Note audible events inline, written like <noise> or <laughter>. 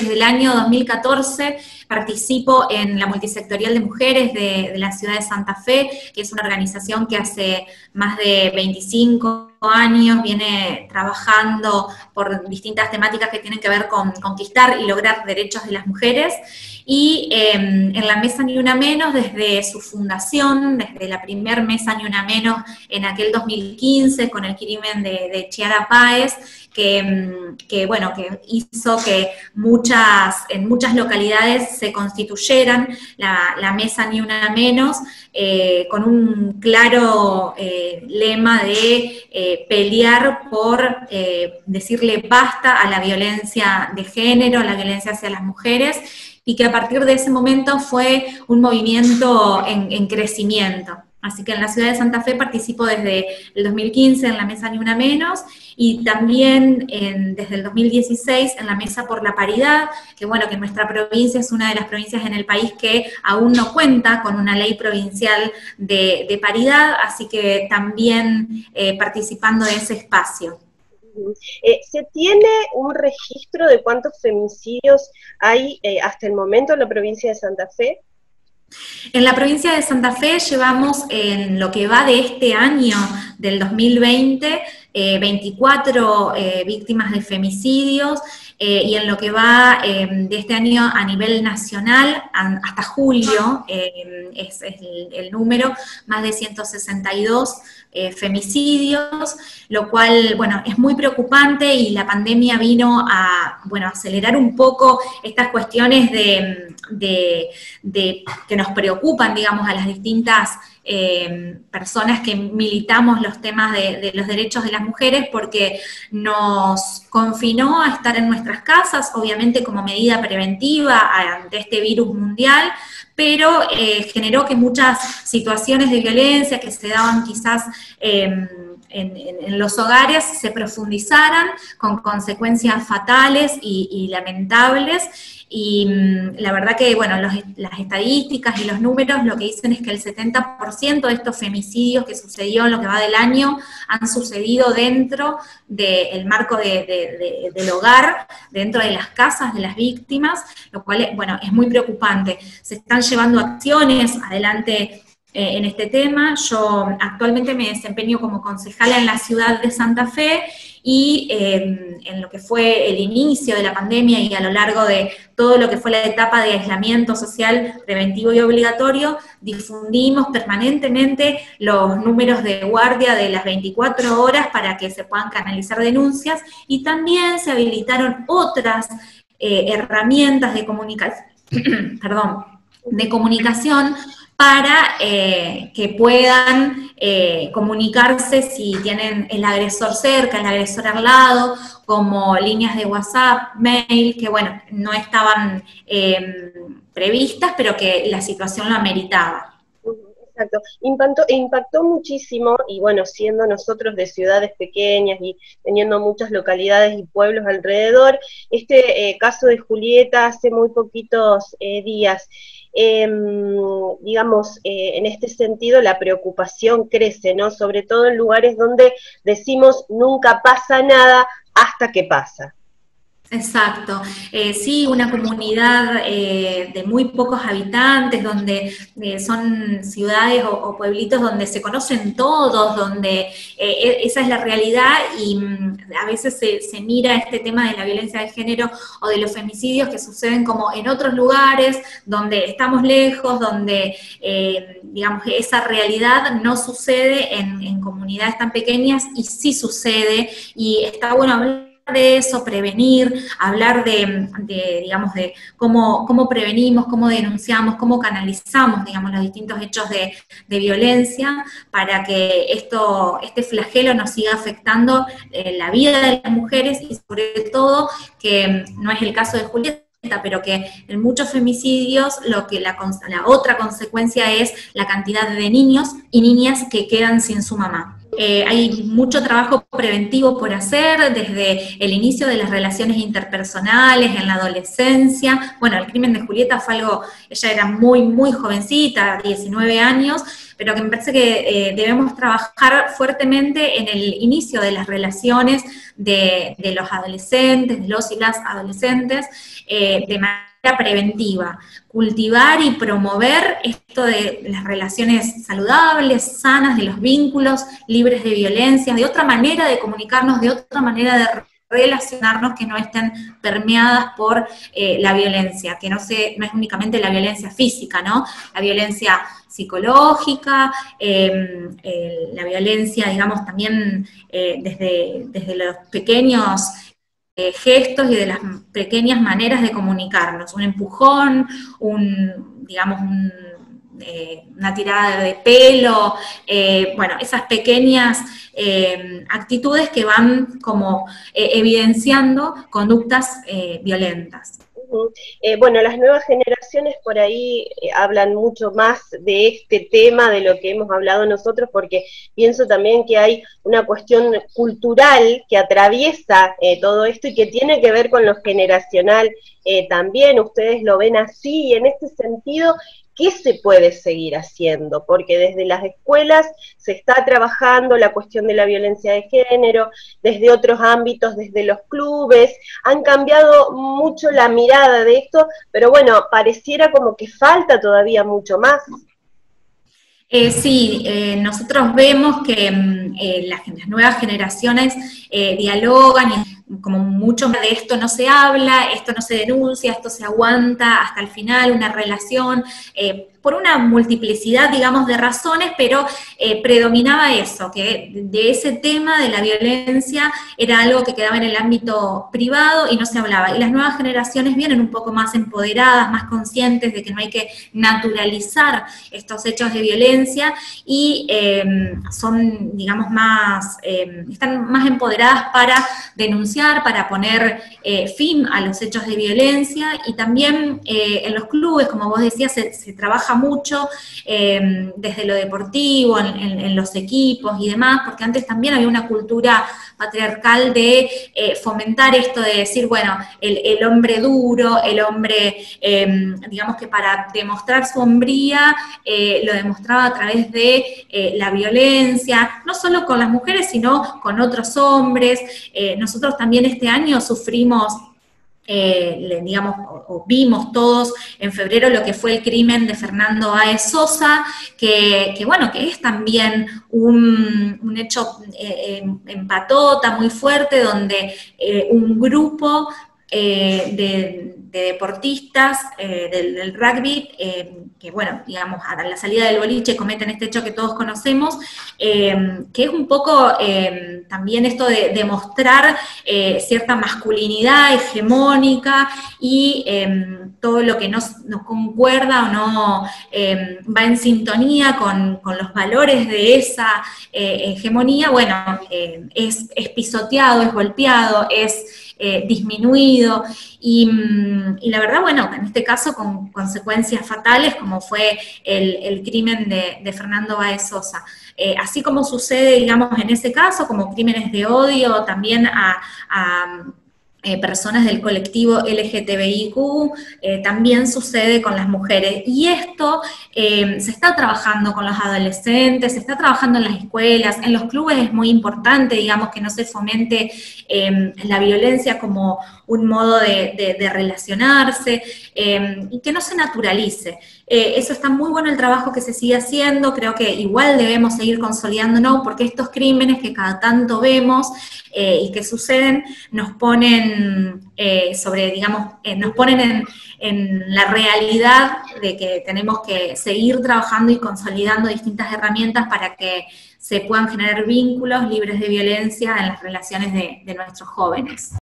desde el año 2014 participo en la multisectorial de mujeres de, la ciudad de Santa Fe, que es una organización que hace más de 25 años viene trabajando por distintas temáticas que tienen que ver con conquistar y lograr derechos de las mujeres. Y em, en la Mesa Ni Una Menos, desde su fundación, desde la primer Mesa Ni Una Menos en aquel 2015, con el crimen de, Chiara Páez, em, que, bueno, que hizo que muchas, en muchas localidades se constituyeran la, Mesa Ni Una Menos, eh, con un claro eh, lema de eh, pelear por decirle basta a la violencia de género, a la violencia hacia las mujeres, y que a partir de ese momento fue un movimiento en, crecimiento. Así que en la ciudad de Santa Fe participo desde el 2015 en la Mesa Ni Una Menos y también desde el 2016 en la Mesa por la Paridad, que bueno, que nuestra provincia es una de las provincias en el país que aún no cuenta con una ley provincial de, paridad, así que también eh, participando de ese espacio. Eh, ¿Se tiene un registro de cuántos femicidios hay eh, hasta el momento en la provincia de Santa Fe? En la provincia de Santa Fe llevamos en lo que va de este año, del 2020, 24 eh, eh, víctimas de femicidios eh, y en lo que va de este año a nivel nacional, hasta julio es, el, número, más de 162 femicidios, lo cual, bueno, es muy preocupante y la pandemia vino a, bueno, acelerar un poco estas cuestiones de, de que nos preocupan, digamos, a las distintas eh, personas que militamos los temas de, los derechos de las mujeres porque nos confinó a estar en nuestras casas, obviamente como medida preventiva ante este virus mundial, pero eh, generó que muchas situaciones de violencia que se daban quizás... Em, en, los hogares se profundizaran con consecuencias fatales y, lamentables. Y mm, la verdad que, bueno, las estadísticas y los números lo que dicen es que el 70% de estos femicidios que sucedió en lo que va del año han sucedido dentro del marco del hogar, dentro de las casas de las víctimas, lo cual, bueno, es muy preocupante. Se están llevando acciones adelante eh, en este tema. Yo actualmente me desempeño como concejala en la ciudad de Santa Fe y em, en lo que fue el inicio de la pandemia y a lo largo de todo lo que fue la etapa de aislamiento social preventivo y obligatorio, difundimos permanentemente los números de guardia de las 24 horas para que se puedan canalizar denuncias y también se habilitaron otras eh, herramientas de comunicación, <clears throat> perdón, de comunicación para eh, que puedan eh, comunicarse si tienen el agresor cerca, el agresor al lado, como líneas de WhatsApp, mail, que bueno, no estaban em, previstas, pero que la situación lo ameritaba. Exacto, impactó, impactó muchísimo y bueno, siendo nosotros de ciudades pequeñas y teniendo muchas localidades y pueblos alrededor, este eh, caso de Julieta hace muy poquitos días Em, digamos, eh, en este sentido la preocupación crece, ¿no? Sobre todo en lugares donde decimos nunca pasa nada hasta que pasa. Exacto. Eh, sí, una comunidad eh, de muy pocos habitantes, donde eh, son ciudades o, pueblitos donde se conocen todos, donde e, esa es la realidad y mm, a veces se, mira este tema de la violencia de género o de los femicidios que suceden como en otros lugares, donde estamos lejos, donde, digamos, esa realidad no sucede en, en comunidades tan pequeñas y sí sucede y está bueno hablar de eso, prevenir, hablar de, digamos, de cómo, cómo, prevenimos, cómo denunciamos, cómo canalizamos, digamos, los distintos hechos de, violencia para que esto, este flagelo nos siga afectando eh, la vida de las mujeres y sobre todo que no es el caso de Julieta, pero que en muchos femicidios lo que la, la otra consecuencia es la cantidad de niños y niñas que quedan sin su mamá. Eh, hay mucho trabajo preventivo por hacer desde el inicio de las relaciones interpersonales en la adolescencia. Bueno, el crimen de Julieta fue algo, ella era muy, muy jovencita, 19 años, pero que me parece que eh, debemos trabajar fuertemente en el inicio de las relaciones de, los adolescentes, de los y las adolescentes, eh, de manera preventiva, cultivar y promover esto de las relaciones saludables, sanas, de los vínculos libres de violencia, de otra manera de comunicarnos, de otra manera de relacionarnos que no estén permeadas por eh, la violencia, que no, se, no es únicamente la violencia física, ¿no? La violencia psicológica, em, la violencia, digamos, también eh, desde, desde los pequeños gestos y de las pequeñas maneras de comunicarnos, un empujón, un, digamos, eh, una tirada de pelo, eh, bueno, esas pequeñas actitudes que van como evidenciando conductas violentas. Eh, bueno, las nuevas generaciones por ahí eh, hablan mucho más de este tema de lo que hemos hablado nosotros, porque pienso también que hay una cuestión cultural que atraviesa eh, todo esto y que tiene que ver con lo generacional también. Ustedes lo ven así y en este sentido ¿qué se puede seguir haciendo? Porque desde las escuelas se está trabajando la cuestión de la violencia de género, desde otros ámbitos, desde los clubes, han cambiado mucho la mirada de esto, pero bueno, pareciera como que falta todavía mucho más. Eh, sí, eh, nosotros vemos que mm, eh, las, nuevas generaciones dialogan y como mucho de esto no se habla, esto no se denuncia, esto se aguanta hasta el final, una relación por una multiplicidad, digamos, de razones, pero eh, predominaba eso, que de ese tema de la violencia era algo que quedaba en el ámbito privado y no se hablaba. Y las nuevas generaciones vienen un poco más empoderadas, más conscientes de que no hay que naturalizar estos hechos de violencia y em, son, digamos, más, em, están más empoderadas para denunciar, para poner eh, fin a los hechos de violencia y también eh, en los clubes, como vos decías, se trabaja mucho em, desde lo deportivo, en, los equipos y demás, porque antes también había una cultura patriarcal de eh, fomentar esto de decir, bueno, el, hombre duro, el hombre, em, digamos que para demostrar su hombría, eh, lo demostraba a través de eh, la violencia, no solo con las mujeres, sino con otros hombres. nosotros también este año sufrimos eh, o, vimos todos en febrero lo que fue el crimen de Fernando Aez Sosa, que, bueno, que es también un, hecho eh, en, patota muy fuerte, donde eh, un grupo de, deportistas del, rugby, que bueno, digamos, a la salida del boliche cometen este hecho que todos conocemos, que es un poco también esto de demostrar eh, cierta masculinidad hegemónica y todo lo que no concuerda o no va en sintonía con, los valores de esa eh, hegemonía, bueno, es, pisoteado, es golpeado, es eh, disminuido mm, y, la verdad, bueno, en este caso con consecuencias fatales como fue el, crimen de, Fernando Baez Sosa. Eh, así como sucede, digamos, en ese caso, como crímenes de odio también a, eh, personas del colectivo LGTBIQ, eh, también sucede con las mujeres. Y esto se está trabajando con los adolescentes, se está trabajando en las escuelas, en los clubes es muy importante, digamos, que no se fomente la violencia como un modo de, relacionarse y que no se naturalice. Eso está muy bueno el trabajo que se sigue haciendo, creo que igual debemos seguir consolidándonos porque estos crímenes que cada tanto vemos eh, y que suceden nos ponen eh, sobre, digamos, eh, nos ponen en, en, la realidad de que tenemos que seguir trabajando y consolidando distintas herramientas para que se puedan generar vínculos libres de violencia en las relaciones de nuestros jóvenes.